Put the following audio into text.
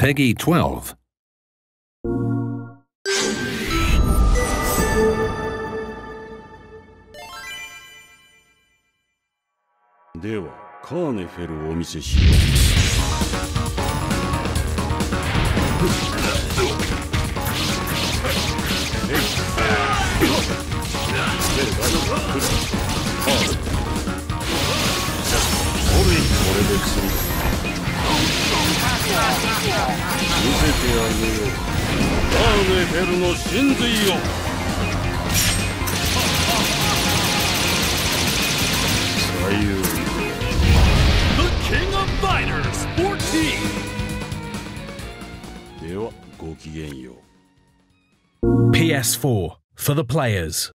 Peggy 12. ではカーネフェルをお見せしようこれで釣り てあげようカーネフェルの真髄を左右 The King of Fighters 14. ではごきげんよう PS4 for the players.